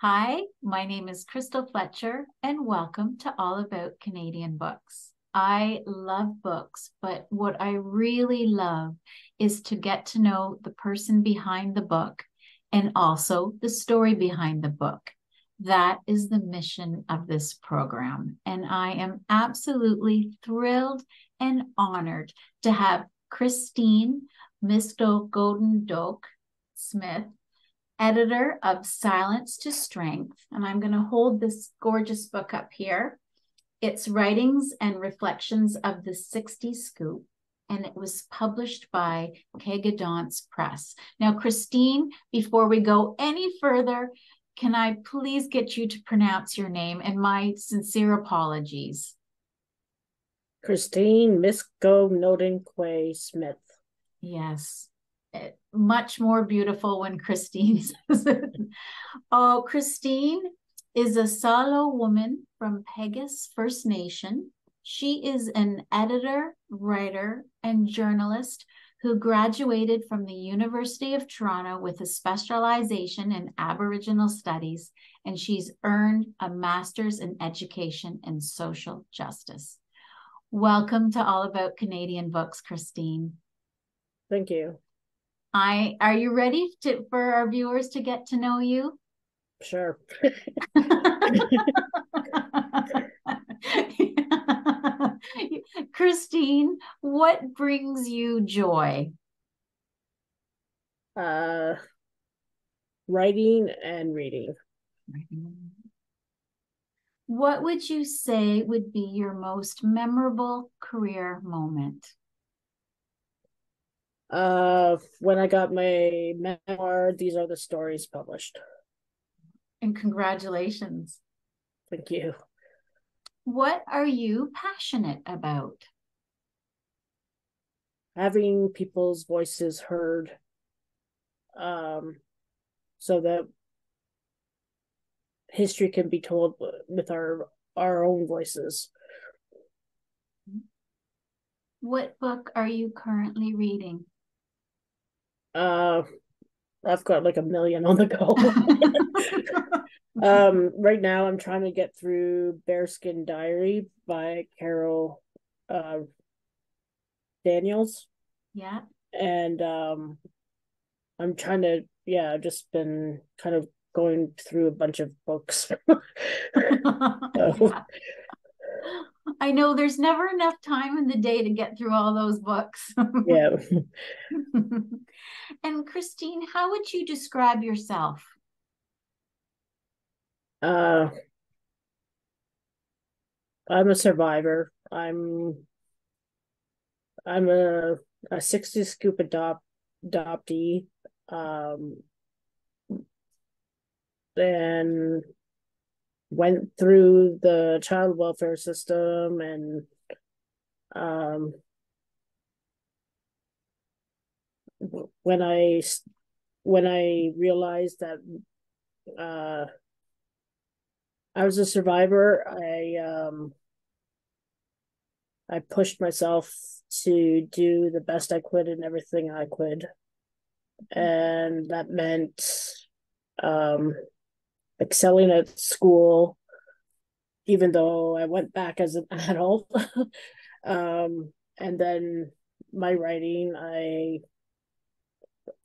Hi, my name is Crystal Fletcher, and welcome to All About Canadian Books. I love books, but what I really love is to get to know the person behind the book and also the story behind the book. That is the mission of this program. And I am absolutely thrilled and honored to have Christine Misto Golden Doak Smith editor of Silence to Strength. And I'm going to hold this gorgeous book up here. It's Writings and Reflections of the 60 Scoop, and it was published by Kegedonce Press. Now, Christine, before we go any further, can I please get you to pronounce your name and my sincere apologies? Christine Miskonoodinkwe Smith. Yes much more beautiful when Christine says it. oh, Christine is a Saulteaux woman from Peguis First Nation. She is an editor, writer, and journalist who graduated from the University of Toronto with a specialization in Aboriginal studies, and she's earned a master's in education and social justice. Welcome to All About Canadian Books, Christine. Thank you. I are you ready to for our viewers to get to know you? Sure. Christine, what brings you joy? Uh writing and reading. What would you say would be your most memorable career moment? Uh, when I got my memoir, these are the stories published. And congratulations. Thank you. What are you passionate about? Having people's voices heard um, so that history can be told with our our own voices. What book are you currently reading? Uh, I've got like a million on the go. um, right now I'm trying to get through Bearskin Diary by Carol uh, Daniels. Yeah. And um, I'm trying to, yeah, I've just been kind of going through a bunch of books. so, I know there's never enough time in the day to get through all those books. yeah. and Christine, how would you describe yourself? Uh I'm a survivor. I'm I'm a a 60 scoop adopt adoptee. Um and went through the child welfare system and um when i when i realized that uh i was a survivor i um i pushed myself to do the best i could and everything i could. And that meant um excelling at school, even though I went back as an adult. um, and then my writing, I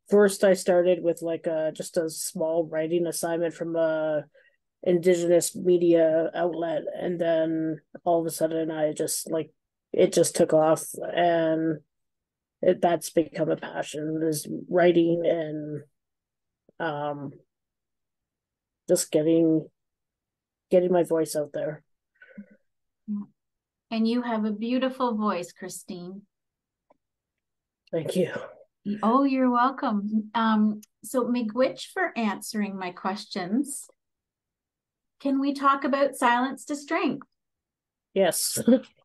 first I started with like a just a small writing assignment from a indigenous media outlet, and then all of a sudden I just like it just took off and it, that's become a passion is writing and um just getting getting my voice out there. And you have a beautiful voice, Christine. Thank you. Oh, you're welcome. Um, so Miigwech for answering my questions. Can we talk about silence to strength? Yes.